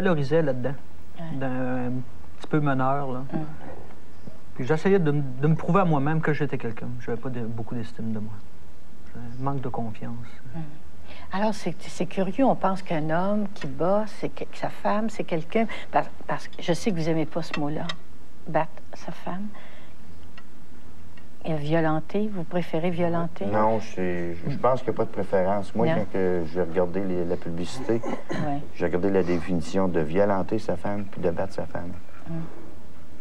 valorisais là-dedans, d'un un petit peu meneur. Là. Puis j'essayais de, me prouver à moi-même que j'étais quelqu'un. Je n'avais pas de- beaucoup d'estime de moi. J'avais un manque de confiance. Alors, c'est curieux, on pense qu'un homme qui bat, c'est que, que sa femme, c'est quelqu'un. Parce, parce que je sais que vous n'aimez pas ce mot-là, battre sa femme. Et violenter, vous préférez violenter? Non, je, je pense qu'il n'y a pas de préférence. Moi, Non. quand que j'ai regardé les- la publicité, Ouais. j'ai regardé la définition de violenter sa femme puis de battre sa femme. Mm.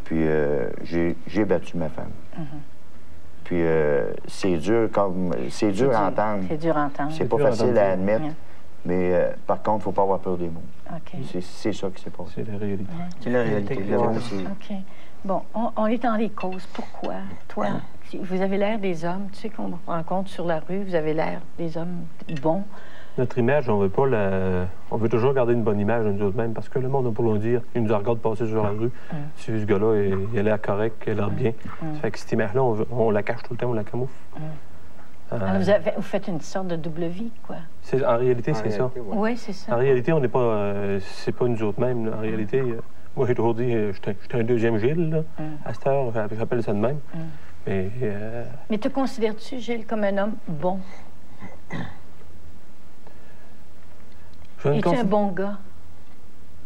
Puis euh, j'ai j'ai battu ma femme. Mm-hmm. Puis euh, c'est dur comme c'est dur à entendre. C'est dur à entendre. C'est pas à facile entendre. à admettre. Mais euh, par contre, il ne faut pas avoir peur des mots. C'est- ça qui s'est passé. C'est la réalité. C'est la réalité. OK. Bon, on, on est dans les causes. Pourquoi? Toi, vous avez l'air des hommes, tu sais, qu'on vous rencontre sur la rue, vous avez l'air des hommes bons. Notre image, on veut pas la... On veut toujours garder une bonne image de nous autres mêmes parce que le monde n'a pas long dire. Il nous regarde passer sur la rue. Si ce gars-là, il, il a l'air correct, il a l'air bien. Ça fait que cette image-là, on, veut- on la cache tout le temps, on la camoufle. Euh, Alors, vous, avez- vous faites une sorte de double vie, quoi. en réalité, c'est ça. Oui, c'est ça. En réalité, on n'est pas. euh, c'est pas nous autres mêmes. là. En réalité, euh, moi, j'ai toujours dit, euh, j'étais un deuxième Gilles. Là. Mm. À cette heure, j'a- j'appelle ça de même. Mais euh, Mais te considères-tu, Gilles, comme un homme bon? Es-tu un bon gars?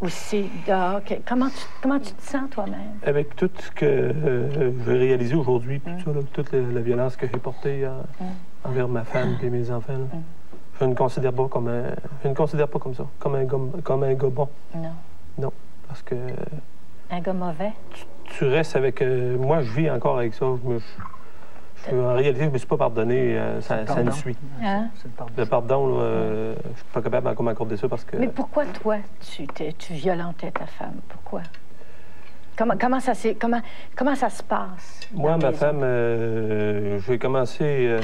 C'est dehors? que- Comment tu, comment tu te sens toi-même? Avec tout ce que euh, j'ai réalisé aujourd'hui, tout ça, là, toute la, la violence que j'ai portée euh, envers ma femme et mes enfants, là, je ne considère pas comme un, je ne considère pas comme ça, comme un gars, comme un gars bon. Non. Non, parce que Un gars mauvais? tu restes avec. euh, moi, je vis encore avec ça. Je me- je- je- en réalité, je ne me suis pas pardonné. euh, ça, ça me suit. Hein? Le pardon. Le pardon, là, euh, je suis pas capable encore m'accorder ça parce que. Mais pourquoi, toi, tu, tu violentais ta femme? Pourquoi? Comment, comment, ça, s'est- comment, comment ça se passe? Moi, ma femme, euh, j'ai commencé euh,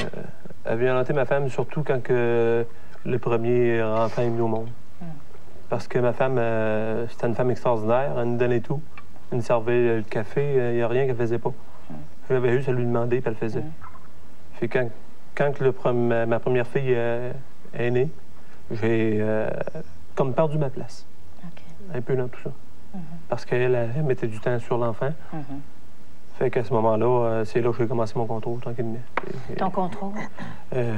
à violenter ma femme surtout quand que le premier enfant est venu au monde. Hmm. Parce que ma femme, euh, c'était une femme extraordinaire, elle nous donnait tout. Elle nous servait euh, le café, il n'y a rien qu'elle faisait pas. J'avais juste à lui demander, puis elle le faisait. Quand, quand le ma, première fille euh, est née, j'ai euh, comme perdu ma place, un peu dans tout ça. Parce qu'elle elle mettait du temps sur l'enfant. Mhm. Fait qu'à ce moment-là, euh, c'est là que j'ai commencé mon contrôle, tranquillement. Ton contrôle? euh,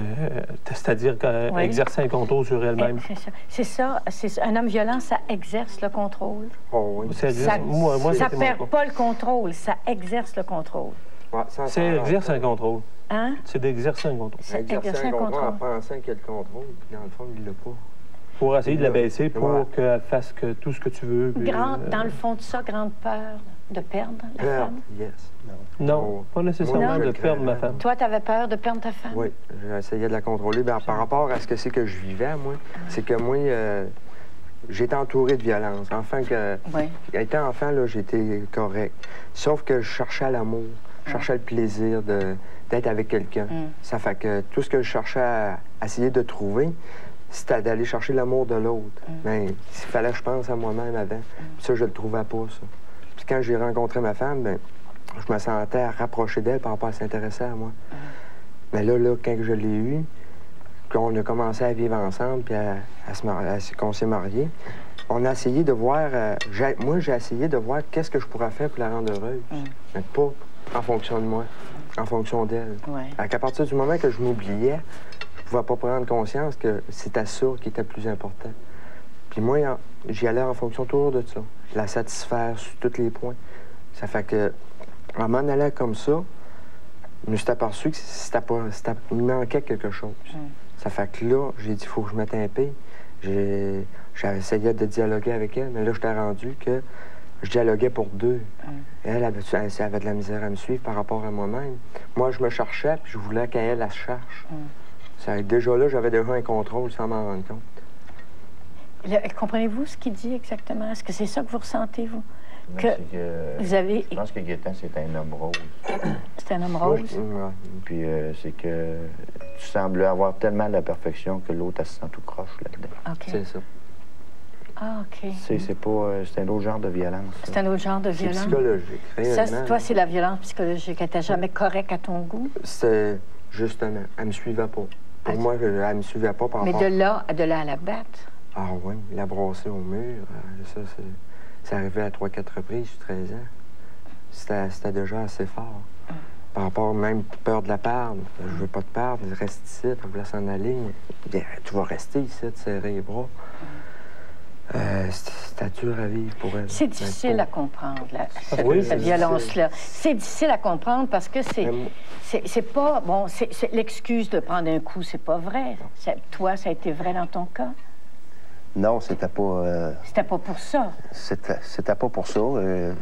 C'est-à-dire Oui. qu'exercer un contrôle sur elle-même. Eh, C'est ça. C'est c'est. Un homme violent, ça exerce le contrôle. Oh oui. Ça Ça, moi, moi, ça c'était mon perd pas le contrôle, ça exerce le contrôle. Ouais, C'est exercer un contrôle. Hein? C'est d'exercer un contrôle. Ça Exercer exercer un contrôle en pensant qu'il y a le contrôle, puis dans le fond, il l'a pas. Pour essayer de la baisser, pour Ouais. qu'elle fasse que tout ce que tu veux. puis, Grande, euh, dans le fond de ça, grande peur de perdre la Perdre, femme? yes. Non, Oh. pas nécessairement de perdre ma femme. Toi, tu avais peur de perdre ta femme? Oui, j'essayais de la contrôler. Ben, par rapport à ce que c'est que je vivais, moi, c'est que moi, euh, j'étais entouré de violence. Enfin, que, Oui. étant enfant, là, j'étais correct. Sauf que je cherchais l'amour, je cherchais le plaisir de- d'être avec quelqu'un. Mm. Ça fait que tout ce que je cherchais à, essayer de trouver, c'était d'aller chercher l'amour de l'autre. Mais il fallait que je pense à moi-même avant. Puis ça, je le trouvais pas, ça. Quand j'ai rencontré ma femme, ben, je me sentais rapproché d'elle par rapport à s'intéresser à moi. Mais là, là, quand je l'ai eu, qu'on a commencé à vivre ensemble, puis à, à se à qu'on s'est mariés, on a essayé de voir, euh, moi, j'ai essayé de voir qu'est-ce que je pourrais faire pour la rendre heureuse. Mais pas en fonction de moi, en fonction d'elle. Ouais. Qu'à partir du moment que je m'oubliais, je pouvais pas prendre conscience que c'était ça qui était plus important. Puis moi, en- j'y allais en fonction toujours de ça. La satisfaire sur tous les points. Ça fait que, en m'en allant comme ça, je me suis aperçu que c'était pas, il manquait quelque chose. Ça fait que là, j'ai dit, il faut que je mette un P. J'ai, j'ai essayé de dialoguer avec elle, mais là, je t'ai rendu que je dialoguais pour deux. Elle avait, elle, elle avait de la misère à me suivre par rapport à moi-même. Moi, je me cherchais, puis je voulais qu'elle, elle se cherche. Ça, déjà là, j'avais déjà un contrôle sans m'en rendre compte. Comprenez-vous ce qu'il dit exactement? Est-ce que c'est ça que vous ressentez, vous? Que C'est que- vous avez... Je pense que Gaétan, c'est un homme rose. C'est un homme rose? ouais. Puis euh, c'est que tu sembles avoir tellement de la perfection que l'autre, elle se sent tout croche là-dedans. OK. C'est ça. Ah, OK. C'est c'est pas... euh, c'est un autre genre de violence. C'est un autre genre de C'est violence? psychologique. Ça, réellement. c'est- toi, c'est la violence psychologique. Elle n'était jamais correcte à ton goût? C'est justement, elle me suivait pas. Pour Ah, moi, elle me suivait pas par Mais rapport... de là, de là à la battre? Ah oui, la brasser au mur, euh, ça, c'est... Arrivé à 3-4 reprises sur 13 ans. C'était déjà assez fort. Par rapport même peur de la perdre. Je veux pas te perdre, reste ici, on voulait s'en aller. Bien, tu vas rester ici, serrer les bras. Euh, c'était dur à vivre pour elle. C'est difficile à comprendre, la- cette, Oui, cette c'est violence-là. C'est difficile à comprendre parce que c'est. C'est pas. Bon, c'est l'excuse de prendre un coup, c'est pas vrai. Toi, ça a été vrai dans ton cas? Non, c'était pas, euh, C'était pas pour ça. c'était, c'était pas pour ça. Euh,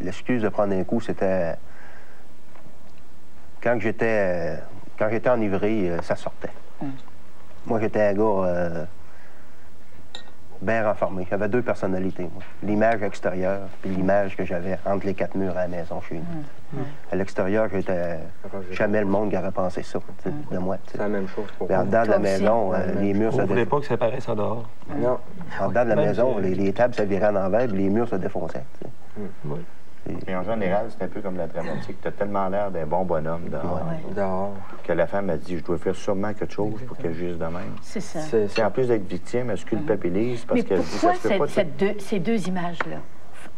l'excuse de prendre un coup, c'était quand j'étais, euh, quand j'étais enivré, ça sortait. Mm. Moi, j'étais un gars bien renfermé. J'avais deux personnalités, moi. L'image extérieure, puis l'image que j'avais entre les quatre murs à la maison chez nous. À l'extérieur, j'étais jamais le monde qui aurait pensé ça sais, de moi. C'est la même chose pour en moi. dedans de la maison, euh, les murs On se ne voulait défonçaient. pas que ça paraisse en dehors? Non. En dedans de la Même maison, les, les tables se viraient en envers, puis les murs se défonçaient. Ouais. Et en général, c'est un peu comme la dramatique. T'as tellement l'air d'un bon bonhomme dehors Ouais. Dehors. que la femme a dit Je dois faire sûrement quelque chose pour qu'elle agisse de même. C'est ça. C'est en plus d'être victime, elle se culpabilise parce Mais qu'elle dit pourquoi ça se peut cette- pas. cette deux- ces deux images-là?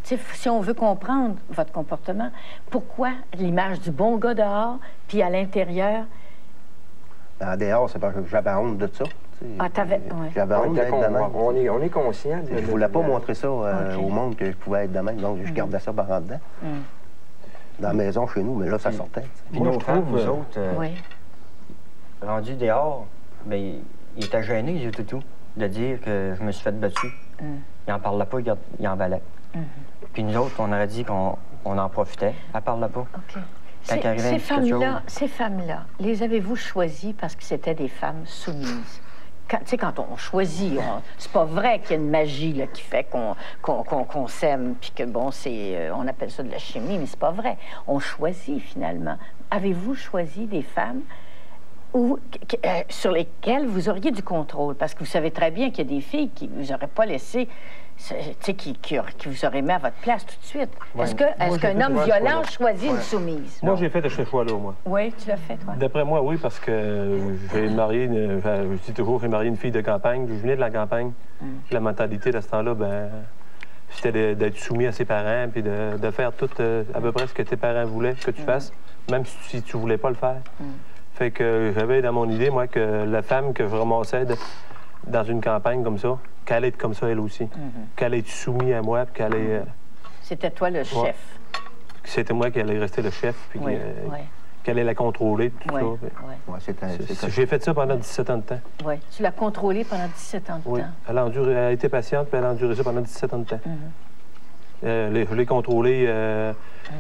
Tu sais, si on veut comprendre votre comportement, pourquoi l'image du bon gars dehors, puis à l'intérieur, En dehors, c'est parce que j'avais honte de ça. Ah, t'avais- ouais. J'avais était d'être de même. on est, on est conscient de... Je voulais pas montrer ça euh, au monde que je pouvais être de même, donc je gardais ça par en dedans. Mm. Dans la maison chez nous, mais là, ça sortait. Puis Moi, nos je femmes, trouve, nous euh, autres, euh, oui, rendus dehors, ben, il, était gêné, les toutous, de dire que je me suis fait battu. Mm. Il en parlait pas, il, il en valait. Mm-hmm. Puis nous autres, on aurait dit qu'on on en profitait. Elle parlait pas. OK. Quand Ces, femmes-là, chose. ces femmes-là, les avez-vous choisies parce que c'était des femmes soumises? Quand, quand on choisit, c'est pas vrai qu'il y a une magie qui fait qu'on qu'on- qu'on s'aime, puis que, bon, c'est, euh, on appelle ça de la chimie, mais c'est pas vrai. On choisit, finalement. Avez-vous choisi des femmes euh, sur lesquelles vous auriez du contrôle? Parce que vous savez très bien qu'il y a des filles qui vous auraient pas laissé, qui, qui, qui vous auraient mis à votre place tout de suite. Est-ce qu'un fait homme violent choisit une soumise? Moi, j'ai fait ce choix-là, moi. Oui, tu l'as fait, toi. D'après moi, oui, parce que j'ai marié, une, je dis toujours, j'ai marié une fille de campagne. Je venais de la campagne. Mm. La mentalité de ce temps-là, ben, c'était d'être soumis à ses parents, puis de, de faire tout euh, à peu près ce que tes parents voulaient que tu fasses, même si, si tu voulais pas le faire. Mm. Fait que j'avais dans mon idée, moi, que la femme que je ramassais de- dans une campagne comme ça, qu'elle allait être comme ça, elle aussi. Mm-hmm. Qu'elle allait être soumise à moi, puis qu'elle allait, euh, C'était toi le chef. c'était moi qui allait rester le chef, puis Oui, oui, qu'elle allait la contrôler, tout ça. Ouais, c'était- J'ai fait ça pendant 17 ans de temps. Oui. Tu l'as contrôlé pendant 17 ans de Oui. temps. Elle a, enduré- elle a été patiente, puis elle a enduré ça pendant 17 ans de temps. Mhm. Euh, les- je l'ai contrôlé euh, Mm.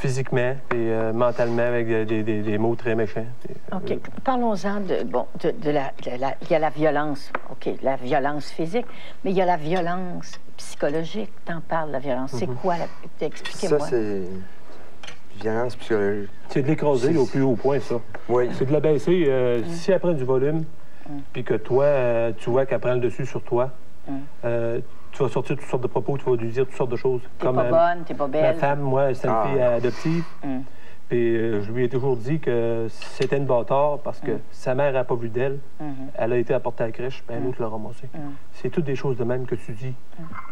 Physiquement et euh, mentalement avec des, des- des- mots très méchants. Puis, euh, OK. Parlons-en de, bon, de, de la, de la- Il y a la violence, OK, la violence physique, mais il y a la violence psychologique. T'en parles, la violence. C'est quoi? La... Ça, Expliquez-moi. c'est violence psychologique. C'est de l'écraser au plus haut point, ça. Oui. C'est de la baisser. euh, Mm. Si elle prend du volume, puis que toi, euh, tu vois qu'elle prend le dessus sur toi, Mm. euh, tu vas sortir toutes sortes de propos, tu vas lui dire toutes sortes de choses. T'es pas euh, bonne, t'es pas Ma belle. femme, moi, c'est une Ah. fille adoptive. Mm. Puis euh, je lui ai toujours dit que c'était une bâtard parce que sa mère n'a pas vu d'elle. Mhm. Elle a été apportée à la crèche, puis un autre l'a ramassée. Mm. C'est toutes des choses de même que tu dis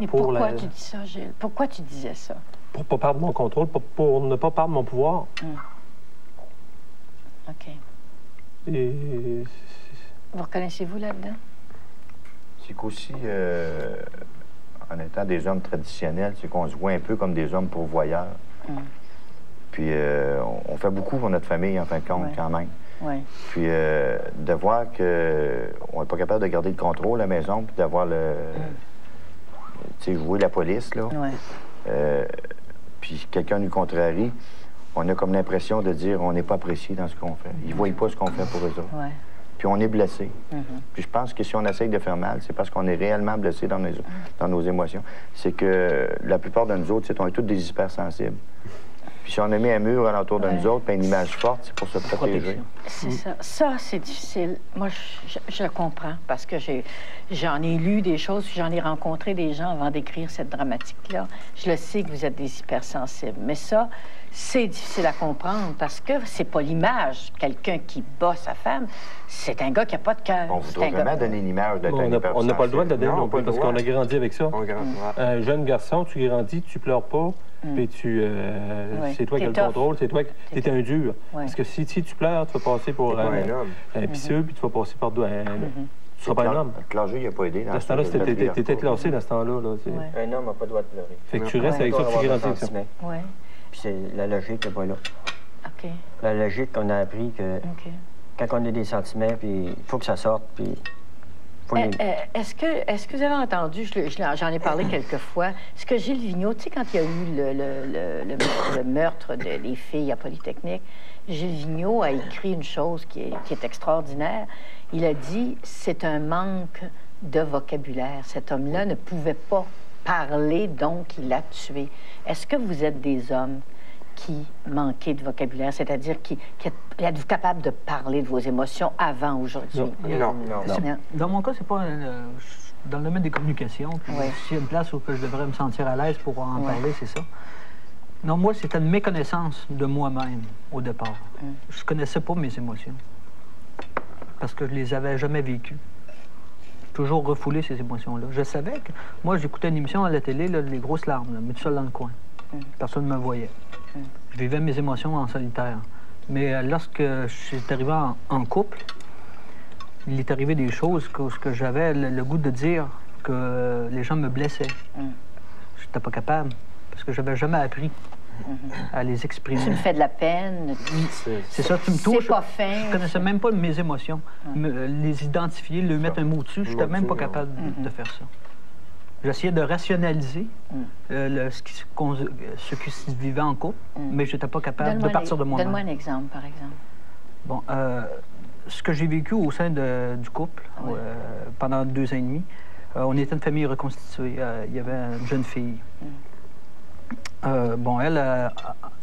Mais pour pourquoi la- tu dis ça, Gilles? Pourquoi tu disais ça? pour pas perdre mon contrôle, pour, pour ne pas perdre mon pouvoir. OK. Et Vous reconnaissez-vous là-dedans? C'est qu'aussi, euh, en étant des hommes traditionnels, c'est qu'on se voit un peu comme des hommes pourvoyeurs. Mm. Puis euh, on- fait beaucoup pour notre famille, en fin de compte, Ouais. quand même. Puis euh, de voir qu'on n'est pas capable de garder le contrôle à la maison, puis d'avoir le. Tu sais, jouer la police, là. Euh, puis quelqu'un nous contrarie, on a comme l'impression de dire on n'est pas apprécié dans ce qu'on fait. Ils ne voient pas ce qu'on fait pour eux autres. Puis on est blessé. Mhm. Puis je pense que si on essaye de faire mal, c'est parce qu'on est réellement blessé dans nos, dans nos émotions. C'est que la plupart de nous autres, c'est on est tous des hypersensibles. Puis si on a mis un mur alentour de Ouais. nous autres, puis une image forte, c'est pour se protéger. C'est ça. Ça, c'est difficile. Moi, je, je- comprends parce que j'ai, j'en ai lu des choses, puis j'en ai rencontré des gens avant d'écrire cette dramatique-là. Je le sais que vous êtes des hypersensibles. Mais ça, c'est difficile à comprendre parce que c'est pas l'image de quelqu'un qui bat sa femme. C'est un gars qui a pas de cœur. On voudrait un gars- jamais donner une image d'être On un n'a on n'a pas le droit de le donner Non, non plus, parce qu'on a grandi avec ça. On. Un jeune garçon, tu grandis, tu pleures pas, puis tu, euh, Ouais. c'est toi qui as le contrôle, c'est toi qui T'es es un dur. Ouais. Parce que si, si tu pleures, tu vas passer pour un, homme. un pisseux, puis tu vas passer par un- Tu seras pas un homme. Clergé, il n'a pas aidé. dans ce temps-là, t'étais- classé dans ce temps-là. Là, c'est- Ouais. Un homme n'a pas le droit de pleurer. Fait que tu restes avec ça, tu grandis avec ça. Ouais. Puis c'est la logique n'est pas là. OK. La logique, on a appris que quand on a des sentiments, puis il faut que ça sorte, puis Euh, les... euh, Est-ce que, est que vous avez entendu, je je j'en ai parlé quelques fois, ce que Gilles Vigneault, tu sais, quand il y a eu le, le- le- le- le meurtre de- des filles à Polytechnique, Gilles Vigneault a écrit une chose qui est, qui est extraordinaire. Il a dit c'est un manque de vocabulaire. Cet homme-là ne pouvait pas parler, donc il l'a tué. Est-ce que vous êtes des hommes qui manquez de vocabulaire, c'est-à-dire qui, qui êtes, êtes-vous capable de parler de vos émotions avant aujourd'hui? Non. Non. Non. Non. Dans mon cas, c'est pas euh, dans le domaine des communications. Puis Ouais. S'il y a une place où je devrais me sentir à l'aise pour en Ouais. parler, c'est ça. Non, moi, c'était une méconnaissance de moi-même au départ. Mm. Je connaissais pas mes émotions parce que je les avais jamais vécues. Toujours refoulé ces émotions-là. Je savais que moi, j'écoutais une émission à la télé, là, les grosses larmes, là, mais tout seul dans le coin. Mm. Personne ne me voyait. Je vivais mes émotions en solitaire. Mais euh, lorsque je suis arrivé en, en couple, il est arrivé des choses que, que j'avais le, le goût de dire que euh, les gens me blessaient. Mm. Je n'étais pas capable parce que je n'avais jamais appris à les exprimer. Tu me fais de la peine. C'est ça, tu me C'est touches. pas fin. Je connaissais même pas mes émotions. Me- les identifier, leur mettre un mot dessus, je n'étais même pas capable de, Mhm. de faire ça. J'essayais de rationaliser Mm. euh, le- ce, qui, se- qu'on- ce qui se vivait en couple, Mm. mais je n'étais pas capable de partir de moi-même. Donne-moi un exemple, par exemple. Bon, euh, ce que j'ai vécu au sein de- du couple Oui. euh, pendant deux ans et demi, euh, on était une famille reconstituée. Il y avait une jeune fille. Mm. Bon, elle, à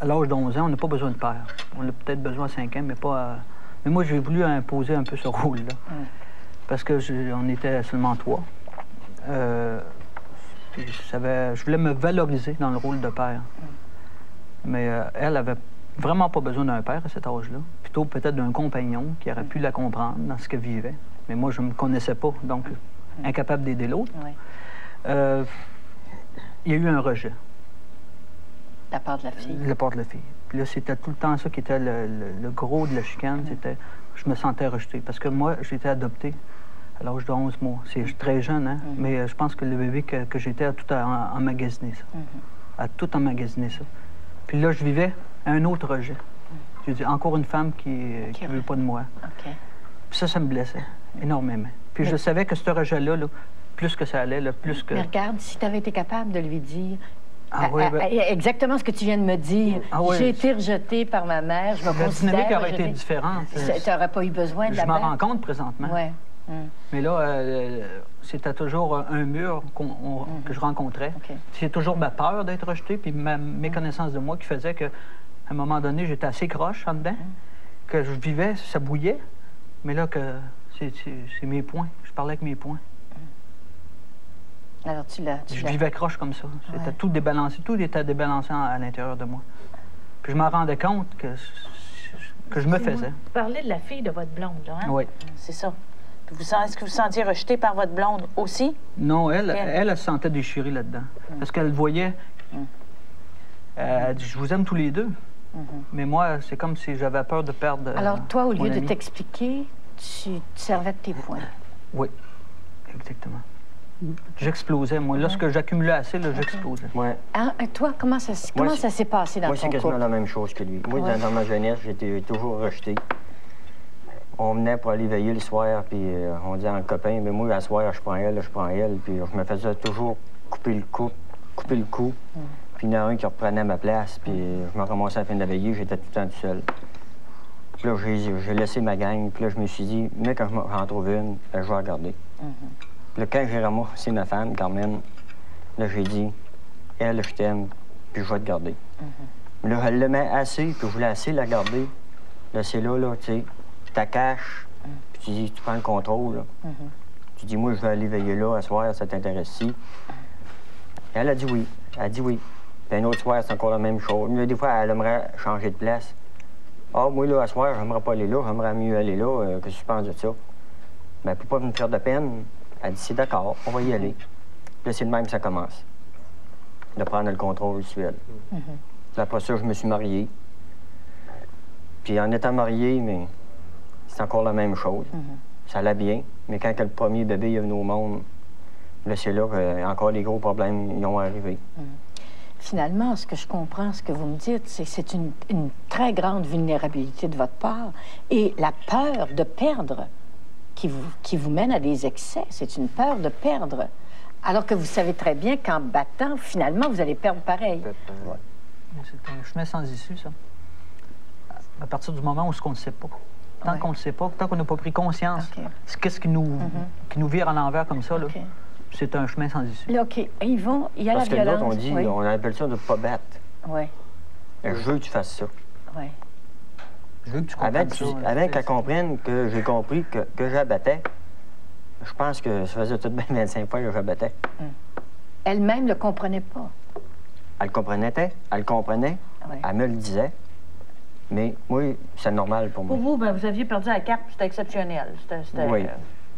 l'âge de 11 ans, on n'a pas besoin de père. On a peut-être besoin à 5 ans, mais pas. Mais moi, j'ai voulu imposer un peu ce rôle-là. Parce que je- on était seulement trois. Puis je, savais- je voulais me valoriser dans le rôle de père. Mais euh, elle avait vraiment pas besoin d'un père à cet âge-là. Plutôt peut-être d'un compagnon qui aurait pu la comprendre dans ce qu'elle vivait. Mais moi, je ne me connaissais pas, donc incapable d'aider l'autre. Oui. Euh, il y a eu un rejet La part de la fille. la part de la fille. Puis là, c'était tout le temps ça qui était le, le- le gros de la chicane. C'était, je me sentais rejeté. Parce que moi, été adopté à l'âge de 11 mois. C'est très jeune, hein? Mais euh, je pense que le bébé que, que j'étais a tout emmagasiné ça. A tout emmagasiné ça. Puis là, je vivais un autre rejet. J'ai dit, encore une femme qui ne veut pas de moi. Puis ça, ça me blessait énormément. Puis je savais que ce rejet-là, là, plus que ça allait, là, plus que... Mais regarde, si tu avais été capable de lui dire Ah oui, ben- exactement ce que tu viens de me dire. Ah oui. J'ai été rejetée par ma mère, je me La dynamique aurait été différente. Tu n'aurais pas eu besoin de Je m'en rends compte présentement. Ouais. Mais là, euh, c'était toujours un mur on- que je rencontrais. Mhm. OK. C'est toujours ma peur d'être rejeté, puis ma méconnaissance de moi qui faisait que, à un moment donné, j'étais assez croche en dedans, Mhm. que je vivais, ça bouillait, mais là, que c'est mes points. Je parlais avec mes points. Alors tu l'as. tu Je vivais croche comme ça. C'était Ouais. tout débalancé, tout était débalancé à l'intérieur de moi. Puis je m'en rendais compte que, que je me faisais. Vous parlez de la fille de votre blonde, là, hein? Oui. C'est ça. Est-ce que vous vous sentiez rejeté par votre blonde aussi? Non, elle, Elle. elle, elle, se sentait déchirée là-dedans. Parce qu'elle voyait. Euh, elle dit, je vous aime tous les deux. Mais moi, c'est comme si j'avais peur de perdre. euh, Alors toi, au lieu de t'expliquer, tu te servais de tes points. Oui, exactement. J'explosais, moi. Lorsque j'accumulais assez, là, j'explosais. Moi, Hein, et toi, comment ça, comment s'est passé dans moi ton c'est quasiment la même chose que lui. Moi, Ouais. dans, dans ma jeunesse, j'étais toujours rejeté. On venait pour aller veiller le soir, puis euh, on disait en copain, mais moi, à soir, je prends elle, je prends elle, puis je me faisais toujours couper le cou, couper le cou. Puis il y en a un qui reprenait ma place, puis euh, je me ramassais à la fin de la veillée, j'étais tout le temps tout seul. Puis là, j'ai laissé ma gang, puis là, je me suis dit, mais quand j'en trouve une, ben, je vais la garder. Puis là, quand j'ai ramassé ma femme, Carmen, là, j'ai dit, elle, je t'aime, puis je vais te garder. Là, elle le met assez, puis je voulais assez la garder. Là, c'est là, là, tu sais, tu la caches, puis tu dis, tu prends le contrôle, là. Tu dis, moi, je vais aller veiller là, à soir, ça t'intéresse-tu? Elle a dit oui. Elle a dit oui. Puis un autre soir, c'est encore la même chose. Mais des fois, elle aimerait changer de place. Ah, moi, là, à soir, j'aimerais pas aller là, j'aimerais mieux aller là. Euh, que tu penses de ça? Mais pour pas me faire de peine, elle dit, c'est d'accord, on va y aller. Là, c'est de même que ça commence. De prendre le contrôle suel. Puis après ça, je me suis marié. Puis en étant marié, mais c'est encore la même chose. Ça allait bien. Mais quand que le premier bébé est venu au monde, là, c'est là que encore les gros problèmes y ont arrivé. Finalement, ce que je comprends, ce que vous me dites, c'est que c'est une, une très grande vulnérabilité de votre part et la peur de perdre qui vous, qui vous mène à des excès. C'est une peur de perdre. Alors que vous savez très bien qu'en battant, finalement, vous allez perdre pareil. C'est un chemin sans issue, ça. À partir du moment où ce qu'on ne sait pas. Tant Ouais. qu'on ne sait pas, tant qu'on n'a pas pris conscience, qu'est-ce qui nous, qui nous vire à l'envers comme ça, c'est un chemin sans issue. Là, OK. Ils vont, il y a Parce que la nous violence. autres, on dit, oui. on appelle ça de pas battre. Oui, Je veux que tu fasses ça. oui. Je veux que tu comprennes tu- ça. avant qu'elle comprenne que j'ai compris que, que j'abattais, je pense que ça faisait tout de même 25 fois que j'abattais. Elle-même ne le comprenait pas. Elle le comprenait, elle le comprenait, Ouais. elle me le disait, mais moi, c'est normal pour moi. Pour vous, ben, vous aviez perdu la carte, c'était exceptionnel. C'était, Oui. euh,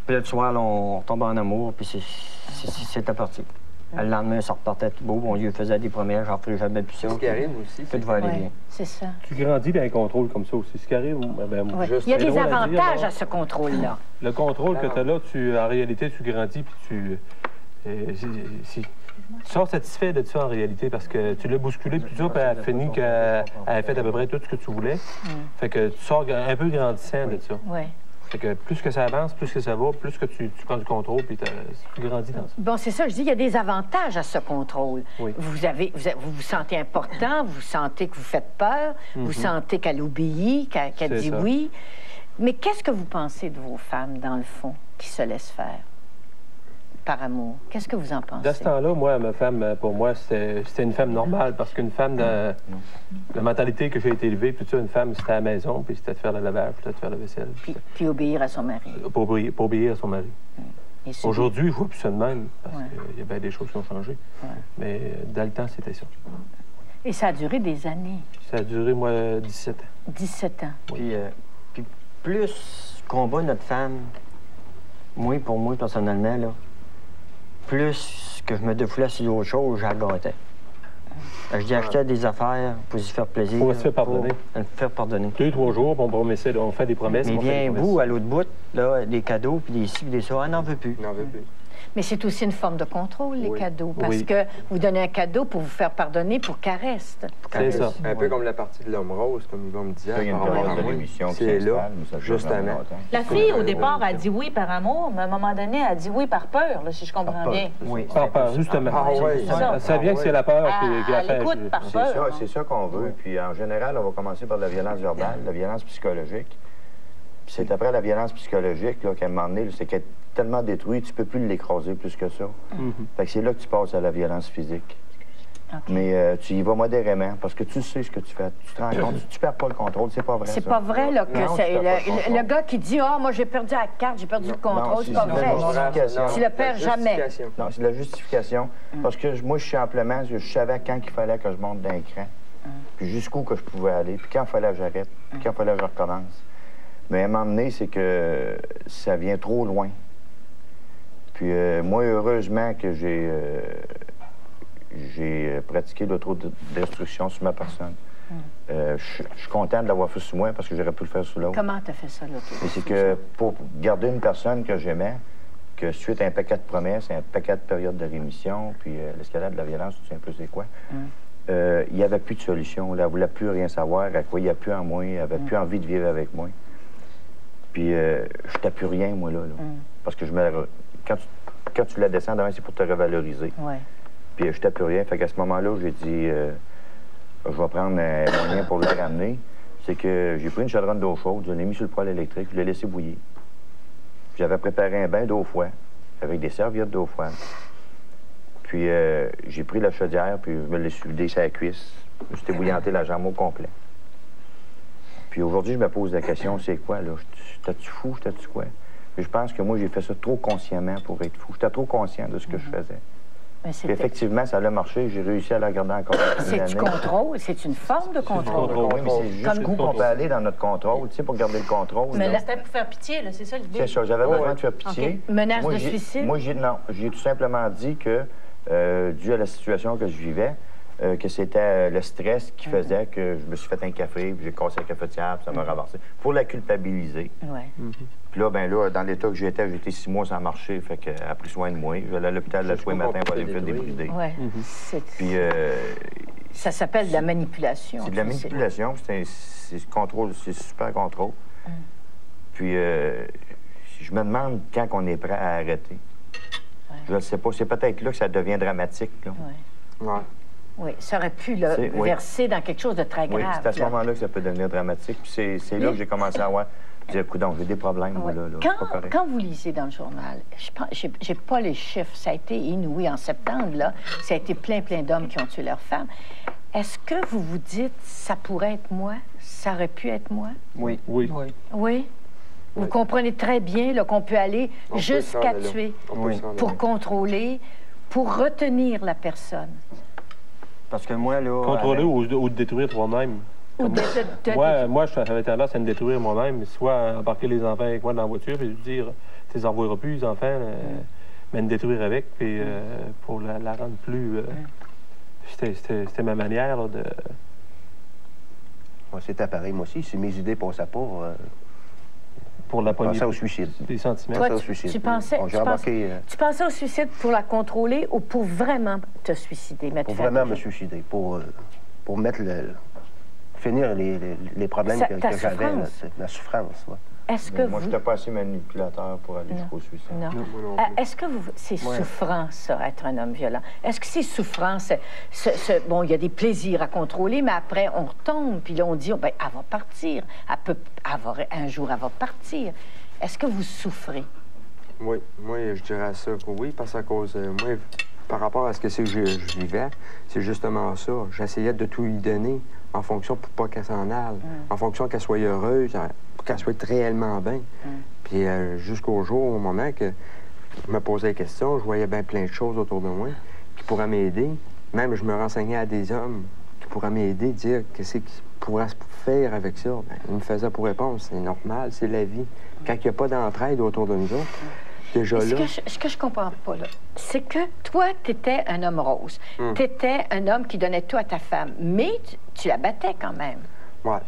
Puis là, le soir, là, on tombe en amour, puis c'est- c'est- c'est- c'était parti. Le lendemain, ça repartait tout beau. On lui faisait des promesses, j'en ferai jamais plus ça. Ce qui arrive aussi, c'est Tout va aller Oui, bien. c'est ça. Tu grandis dans un contrôle comme ça aussi. Ce qui arrive, ben, ben, Ouais. Juste Il y a des drôle à dire, avantages là. à ce contrôle-là. Le contrôle que tu as là, tu, en réalité, tu grandis puis tu. euh, tu sors satisfait de ça en réalité parce que tu l'as bousculé puis tout ça, puis elle a fini qu'elle elle a fait à peu près tout ce que tu voulais. Fait que tu sors un peu grandissant de ça. Oui. Fait que plus que ça avance, plus que ça va, plus que tu, tu prends du contrôle puis tu grandis dans ça. Bon, c'est ça, je dis, il y a des avantages à ce contrôle. Oui. Vous, avez, vous, avez- vous vous sentez important, vous sentez que vous faites peur, vous sentez qu'elle obéit, qu'elle Mhm. Dit ça. oui. Mais qu'est-ce que vous pensez de vos femmes, dans le fond, qui se laissent faire? Par amour? Qu'est-ce que vous en pensez? Dans ce temps-là, moi, ma femme, euh, pour moi, c'était une femme normale parce qu'une femme, de la mentalité que j'ai été élevée, puis tout ça, une femme, c'était à la maison, puis c'était de faire le lavage, puis c'était de faire la vaisselle, puis Puis, puis obéir à son mari. c'était- pour, obéir, pour obéir à son mari. Aujourd'hui, je vois plus ça de même, parce Ouais. qu'il y a bien des choses qui ont changé. Ouais. Mais euh, dans le temps, c'était ça. Et ça a duré des années, Ça a duré, moi, 17 ans. 17 ans. Puis, euh, puis plus qu'on bat notre femme, moi, pour moi, personnellement, là, plus que je me défoulais sur d'autres choses, gâtais. Euh, Je dis acheter des affaires pour se faire plaisir. Pour se faire pardonner. Pour faire pardonner. Deux, trois jours, on promettait, on fait des promesses. Mais on bien, vous, à l'autre bout, là, des cadeaux, puis des ci, puis des ça, on n'en veut plus. Il n'en veut plus. Mais c'est aussi une forme de contrôle, les Oui. cadeaux, parce Oui. que vous donnez un cadeau pour vous faire pardonner pour qu'elle reste. C'est ça. Un peu comme la partie de l'homme rose, comme Yvon me disait. Il y a une qui C'est s'installe, là, justement. La fille, au Ouais, départ, a dit oui par amour, mais à un moment donné, elle a dit oui par peur, là, si je comprends bien. Oui. Par peur, justement. Ah. Ça, ça vient que c'est la peur qui, Ah, écoute par C'est peur. ça, c'est ça qu'on veut. Puis en général, on va commencer par la violence verbale, la violence psychologique. Puis c'est après la violence psychologique là, qu'à un moment donné, c'est qu'elle est tellement détruite, tu peux plus l'écraser plus que ça. Fait que c'est là que tu passes à la violence physique. Mais euh, tu y vas modérément parce que tu sais ce que tu fais. Tu te rends compte, tu, tu perds pas le contrôle, c'est pas vrai. C'est pas vrai là, que Non, le, pas le le- contrôle. le gars qui dit Ah, moi j'ai perdu la carte, j'ai perdu le contrôle, c'est pas vrai. Tu le perds La jamais. justification. Non, c'est de la justification. Parce que moi, je suis simplement, je savais quand il fallait que je monte d'un cran, puis jusqu'où que je pouvais aller, puis quand il fallait que j'arrête, puis quand il fallait que je recommence. Mais à un moment donné, c'est que ça vient trop loin. Puis euh, moi, heureusement que j'ai euh, j'ai euh, pratiqué l'autodestruction sur ma personne. Euh, je suis content de l'avoir fait sur moi parce que j'aurais pu le faire sur l'autre. Comment t'as fait ça? Mais c'est que pour garder une personne que j'aimais, que suite à un paquet de promesses, un paquet de périodes de rémission, puis l'escalade de la violence, tu sais un peu c'est quoi, euh, il n'y avait plus de solution. Là, elle ne voulait plus rien savoir, elle croyait plus en moi, elle n'avait plus envie de vivre avec moi. Puis euh, je n'étais plus rien, moi, là. là. Parce que je me... Quand tu, quand tu la descends, demain, c'est pour te revaloriser. Ouais. Puis euh, je plus rien. Fait qu'à ce moment-là, j'ai dit, euh, je vais prendre un moyen pour le ramener. C'est que j'ai pris une chaudronne d'eau chaude, je l'ai mis sur le poêle électrique, je l'ai laissé bouillir. J'avais préparé un bain d'eau froide avec des serviettes d'eau froide. Puis euh, j'ai pris la chaudière, puis je me l'ai soudé sur la cuisse. Je suis ébouillanté la jambe au complet. Puis aujourd'hui, je me pose la question, c'est quoi, là? T'as-tu fou? T'as-tu quoi? Puis je pense que moi, j'ai fait ça trop consciemment pour être fou. J'étais trop conscient de ce que je faisais. Mais Puis c'était- effectivement, ça a marché. J'ai réussi à la garder encore une C'est du contrôle, c'est une forme de contrôle. contrôle. Oui, mais c'est jusqu'où qu'on peut aller dans notre contrôle, tu sais, pour garder le contrôle. Mais là. la- C'était pour faire pitié, là, c'est ça l'idée. C'est ça, j'avais besoin de faire pitié. Menace Moi, de suicide? Moi, j'ai, non, j'ai tout simplement dit que, euh, dû à la situation que je vivais, euh, que c'était euh, le stress qui Mhm. faisait que je me suis fait un café, puis j'ai cassé la cafetière, puis ça Mhm. m'a ravancé. Pour la culpabiliser. Ouais. Puis là, ben là, dans l'état que j'étais, j'étais six mois sans marcher, fait qu'elle a pris soin de moi. J'allais à l'hôpital le Je soir matin pour aller me faire débrider. Ouais. C'est- Puis euh, Ça s'appelle de la manipulation. c'est de la manipulation, c'est un c'est contrôle, c'est super contrôle. Mm. Puis euh, je me demande quand on est prêt à arrêter. Je ne sais pas, c'est peut-être là que ça devient dramatique. là. Ouais. Ouais. Oui, ça aurait pu oui. verser dans quelque chose de très Oui, grave. c'est à ce là. moment-là que ça peut devenir dramatique. Puis c'est c'est là que j'ai commencé à avoir, dire, coudonc, j'ai des problèmes, là, là, c'est pas Quand, correct. quand vous lisez dans le journal, je pense, j'ai, j'ai pas les chiffres, ça a été inouï en septembre, là, ça a été plein, plein d'hommes qui ont tué leurs femmes. Est-ce que vous vous dites, ça pourrait être moi, ça aurait pu être moi? Oui. Oui. Oui. Vous comprenez très bien là, qu'on peut aller jusqu'à tuer Oui. pour contrôler, pour retenir la personne. Parce que moi, là. Contrôler avec- ou, ou de détruire toi-même. Ou de- de- de- Moi, moi j'avais tendance à me détruire moi-même, soit embarquer les enfants avec moi dans la voiture et lui dire Tu les envoieras plus, les enfants, euh, mais me détruire avec, puis euh, pour la, la rendre plus. euh, c'était- ma manière là, de. Moi, C'était pareil, moi aussi. Si mes idées passaient pas, euh, pour la je poignée. pensais au suicide. Des sentiments. Toi, pensais au tu- suicide. tu pensais- Bon, J'ai tu embarqué euh, Tu pensais au suicide pour la contrôler ou pour vraiment te suicider? mettre pour vraiment me suicider, pour, euh, pour mettre le... finir les, les- les problèmes Ça- que, que j'avais, c'est- la souffrance. ouais. Est-ce que moi, vous... je n'étais pas assez manipulateur pour aller jusqu'au suicide. Non. Non, moi non Euh, plus. Est-ce que vous... c'est Ouais. souffrant, ça, être un homme violent? Est-ce que c'est souffrant? ce- ce- ce- Bon, il y a des plaisirs à contrôler, mais après, on retombe, puis là, on dit, oh, ben, elle va partir. Elle peut... elle va- Un jour, elle va partir. Est-ce que vous souffrez? Oui, moi, je dirais ça que oui, parce qu'à cause, euh, moi, par rapport à ce que c'est que je, je vivais, c'est justement ça. J'essayais de tout lui donner en fonction pour pas qu'elle s'en aille, en fonction qu'elle soit heureuse, en- pour qu'elle soit réellement bien. Puis euh, jusqu'au jour, au moment que je me posais des questions, je voyais bien plein de choses autour de moi qui pourraient m'aider. Même je me renseignais à des hommes qui pourraient m'aider, dire qu'est-ce qu'ils pourraient se faire avec ça. Ben, ils me faisaient pour répondre, c'est normal, c'est la vie. Quand il n'y a pas d'entraide autour de nous autres, déjà Ce là... que, je, ce que je comprends pas, là, c'est que toi, tu étais un homme rose. Tu étais un homme qui donnait tout à ta femme, mais tu, tu la battais quand même. Ouais.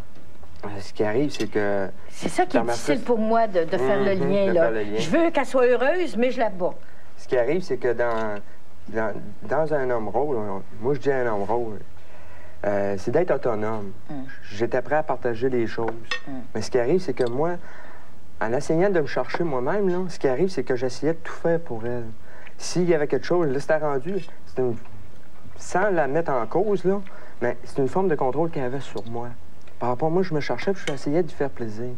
Ce qui arrive, c'est que C'est ça qui est difficile pour moi de, de faire le lien. de là. faire le lien. Je veux qu'elle soit heureuse, mais je la bats. ce qui arrive, c'est que dans, dans, dans un homme rôle, moi je dis un homme rôle, euh, c'est d'être autonome. Mm. J'étais prêt à partager les choses. Mm. Mais ce qui arrive, c'est que moi, en essayant de me chercher moi-même, là, ce qui arrive, c'est que j'essayais de tout faire pour elle. S'il y avait quelque chose, là, c'était rendu, une- sans la mettre en cause, là, mais c'est une forme de contrôle qu'elle avait sur moi. Par rapport à moi, je me cherchais, puis j'essayais de lui faire plaisir.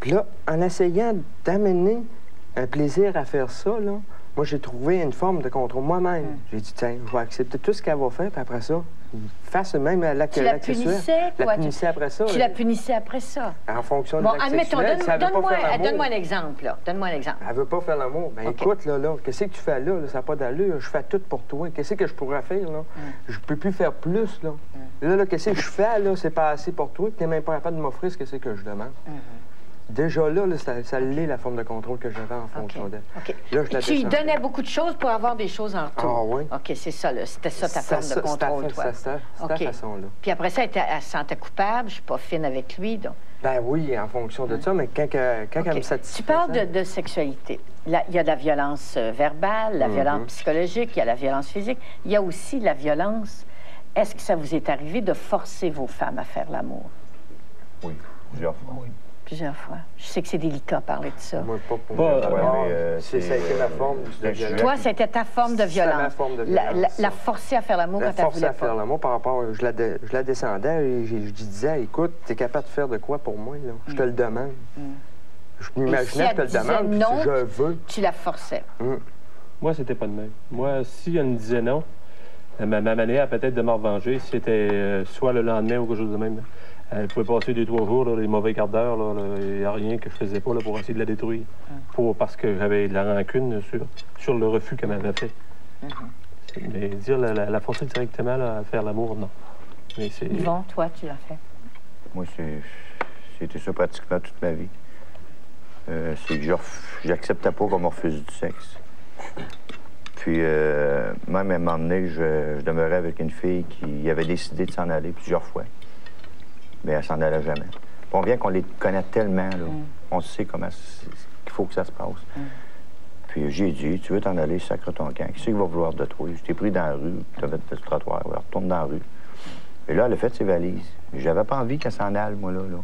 Puis là, en essayant d'amener un plaisir à faire ça, là, moi, j'ai trouvé une forme de contrôle moi-même. J'ai dit, tiens, je vais accepter tout ce qu'elle va faire, puis après ça, face même à l'acte Tu la punissais, La quoi? Tu- punissais après ça. Tu la punissais après ça. En fonction Bon, de l'acte sexuel, donne- si elle veut pas faire l'amour, donne-moi un exemple. là. Donne-moi un exemple. Elle veut pas faire l'amour. Ben écoute, là, là, qu'est-ce que tu fais là? là? Ça n'a pas d'allure. Je fais tout pour toi. Qu'est-ce que je pourrais faire, là? Je peux plus faire plus, là. Là, là, qu'est-ce que je fais, là? C'est pas assez pour toi. Tu n'es même pas capable de m'offrir ce que c'est que je demande. Déjà là, là, ça, ça l'est, la forme de contrôle que j'avais en fonction d'elle. OK. Là, je tu lui donnais beaucoup de choses pour avoir des choses en retour. Ah oui. OK, c'est ça, là. C'était ça ta forme ça, de contrôle, toi. c'est ça, c'est ta OK. façon-là. Puis après ça, elle, se sentait coupable. Je suis pas fine avec lui. Donc. Ben oui, en fonction de ça, mais quand, quand elle OK. me satisfait... Tu parles de, de sexualité. Il y a de la violence euh, verbale, la Mhm. violence psychologique, il y a la violence physique. Il y a aussi la violence. Est-ce que ça vous est arrivé de forcer vos femmes à faire l'amour? Oui, plusieurs fois. Oui. Plusieurs fois. Je sais que c'est délicat de parler de ça. Moi, pas pour moi. ouais, mais, euh, c'est ça a été ma forme de je- violence. Toi, c'était ta forme de C'était violence. ma forme de La, forcer à faire l'amour La quand elle voulait à faire pas. l'amour par rapport, je la, de- je la descendais et j'ai- je disais, écoute, t'es capable de faire de quoi pour moi, là? Je te le demande. Je Mm. Et m'imaginais, si je te le demande, non, je veux. Tu la forçais. Hum. Moi, c'était pas de même. Moi, si elle me disait non, euh, ma, ma manière peut-être de me revenger, c'était euh, soit le lendemain ou quelque chose de même. Elle pouvait passer deux, trois jours, là, les mauvais quarts d'heure. Il n'y a rien que je faisais pas là, pour essayer de la détruire. Pour, parce que j'avais de la rancune sur, sur le refus qu'elle m'avait fait. Mais dire la, la, la forcer directement là, à faire l'amour, non. Mais c'est. Toi, tu l'as fait. Moi, c'est- c'était ça pratiquement toute ma vie. Euh, c'est que j'acceptais pas qu'on me refuse du sexe. Puis, euh, même à un moment donné, je, je demeurais avec une fille qui avait décidé de s'en aller plusieurs fois. Mais elle s'en allait jamais. Puis on vient qu'on les connaît tellement, là. On sait comment qu'il faut que ça se passe. Puis j'ai dit, tu veux t'en aller, sacre ton camp. Qui c'est qui va vouloir de toi? Je t'ai pris dans la rue, tu avais le trottoir, ouais, retourne dans la rue. Et là, elle a fait ses valises. J'avais pas envie qu'elle s'en aille, moi, là. là.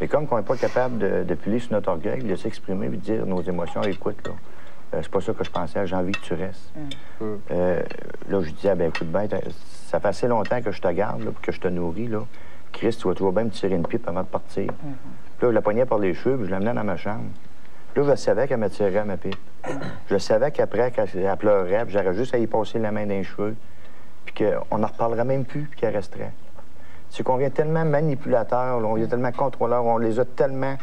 Mais comme qu'on n'est pas capable de, de piler sur notre orgueil, de s'exprimer et de dire nos émotions, écoute, là, euh, c'est pas ça que je pensais, j'ai envie que tu restes. Euh, là, je disais, ben écoute, ben, ça fait assez longtemps que je te garde, là, que je te nourris, là. Chris, tu vas toujours bien me tirer une pipe avant de partir. Puis là, je la poignais par les cheveux, puis je l'amenais dans ma chambre. Là, je savais qu'elle me tirait à ma pipe. Je savais qu'après, qu'elle elle pleurait, puis j'aurais juste à y passer la main dans les cheveux, puis qu'on n'en reparlerait même plus, puis qu'elle resterait. C'est qu'on vient tellement manipulateur, on vient tellement contrôleur, on les a tellement